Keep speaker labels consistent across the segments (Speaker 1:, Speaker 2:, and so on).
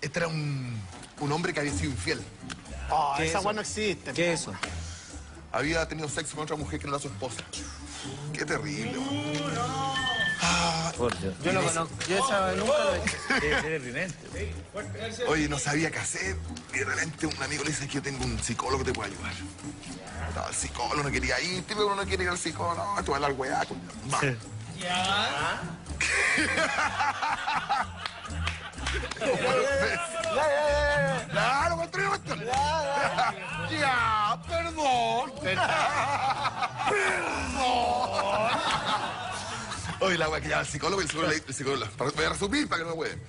Speaker 1: Este era un, un hombre que había sido infiel.
Speaker 2: Oh,
Speaker 3: ¿Qué es
Speaker 2: esa
Speaker 3: eso?
Speaker 2: weá no existe.
Speaker 3: ¿Qué es eso?
Speaker 1: Había tenido sexo con otra mujer que no era su esposa. Qué terrible, weón. Ah,
Speaker 3: Por Dios.
Speaker 4: Yo no conozco. Yo esa nunca lo he hecho.
Speaker 3: Debe ser deprimente.
Speaker 1: Oye, no sabía qué hacer. Y de repente un amigo le dice que yo tengo un psicólogo que te puede ayudar. Estaba el psicólogo, no quería ir. Típico uno no quiere ir al psicólogo. No, tú vas a hablar weá. Va. Claro, cuestión. Ya, perdón. Perdón. Oye, la weá que llama al psicólogo y el psicólogo, el psicólogo para- voy a resumir para que no hueven.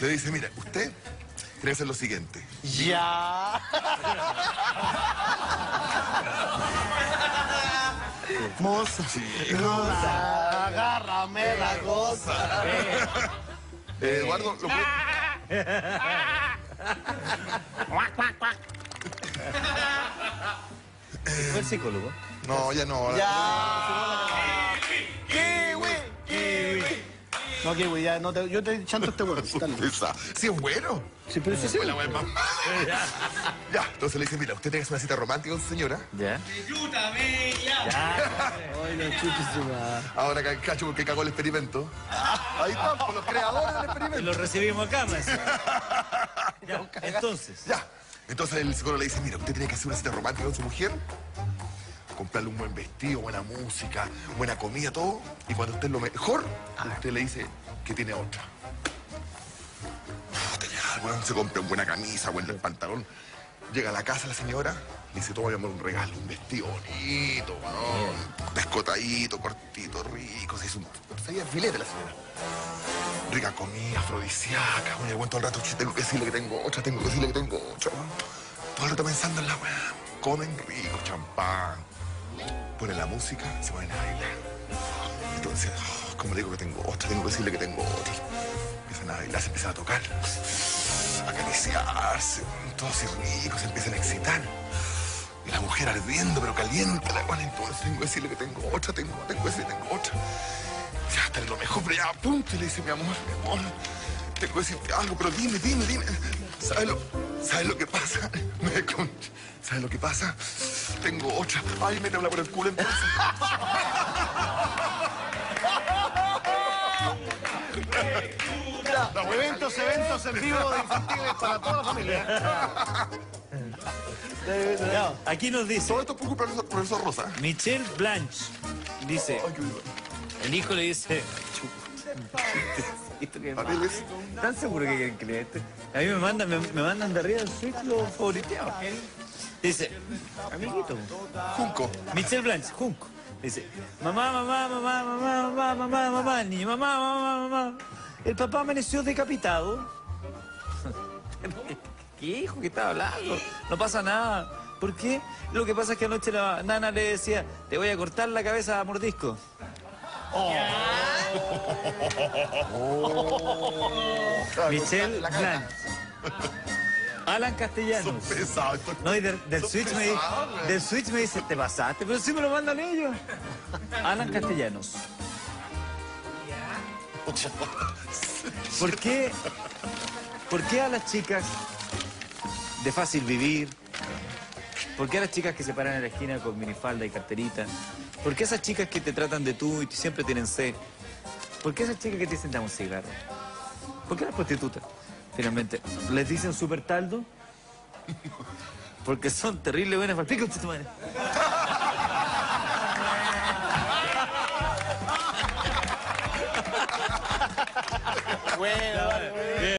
Speaker 1: Le dice, mira, usted tiene que hacer lo siguiente.
Speaker 2: Ya. Moza. Rosa, agárrame la goza.
Speaker 1: Eh, Eduardo, ¿lo
Speaker 3: ¿Fue el psicólogo?
Speaker 1: No, ya no.
Speaker 2: Ya. No, kiwi, ya, no te, yo te chanto este huevo.
Speaker 1: Sí, es bueno.
Speaker 2: Sí, pero sí, sí.
Speaker 1: Fue la weá más mala. Ya, entonces le dice, mira, usted tiene que hacer una cita romántica con su señora.
Speaker 3: ¿Ya?
Speaker 2: Ay, la chucha se va.
Speaker 1: Ahora que cacho porque cagó el experimento. Ahí están, por los creadores del
Speaker 3: Y
Speaker 1: experimento.
Speaker 3: lo recibimos acá, maestro. Ya, entonces.
Speaker 1: Ya. Entonces el psicólogo le dice, mira, usted tiene que hacer una cita romántica con su mujer, comprarle un buen vestido, buena música, buena comida, todo. Y cuando esté lo mejor, usted le dice que tiene otra. Puta, ya, el weón se compra una buena camisa, buen pantalón. Llega a la casa la señora, le dice, toma mi amor un regalo, un vestido bonito, weón. Descotadito, cortito, rico. Se hizo un... Se veía filete la señora rica comida, afrodisíaca. El todo el rato, "Ch, tengo que decirle que tengo otra, tengo que decirle que tengo otra. Todo el rato pensando en la weá. Comen rico, champán. Ponen la música, se ponen a bailar. Entonces, oh, como le digo que tengo otra, tengo que decirle que tengo otra. Empiezan a bailar, se empiezan a tocar, a acariciarse, todos así ricos, se empiezan a excitar. Y la mujer ardiendo, pero caliente, la weá. Entonces, tengo que decirle que tengo otra, tengo, tengo que decirle que tengo otra. Ya está lo mejor, pero ya a punto y le dice, mi amor, mi amor, tengo que decirte algo, pero dime, dime, dime. ¿Sabes ¿sabes lo que pasa? Me con... ¿Sabes lo que pasa? Tengo otra. Ay, métemela por el culo entonces.
Speaker 2: Eventos, eventos en vivo de infantiles para toda la familia.
Speaker 3: Aquí nos dice
Speaker 1: Todo esto es por profesor, profesor Rosa.
Speaker 3: Michelle Blanche. Dice, el hijo le dice. ¿Esto qué es?
Speaker 1: Papeles.
Speaker 3: ¿Están seguros que quieren creer esto? A mí me mandan, me, me mandan de arriba del switch los favoriteados. Dice, amiguito.
Speaker 1: Junco.
Speaker 3: Michelle Blanche, Junco. Dice, mamá, mamá, mamá, mamá, mamá, mamá, mamá, el niño, mamá, mamá, mamá. El papá amaneció decapitado. ¿Qué hijo que estaba hablando? No pasa nada. ¿Por qué? Lo que pasa es que anoche la nana le decía, te voy a cortar la cabeza a mordisco. Michelle Blanche. Alan Castellanos. No, y del, del Switch me, di- del Switch me dice, te pasaste, pero sí me lo mandan ellos. Alan Castellanos. ¿Por qué, ¿Por qué a las chicas de fácil vivir? ¿Por qué las chicas que se paran en la esquina con minifalda y carterita? ¿Por qué esas chicas que te tratan de tú y siempre tienen sed? ¿Por qué esas chicas que te dicen dame un cigarro? ¿Por qué las prostitutas? Finalmente, ¿les dicen super taldo? Porque son terribles buenas para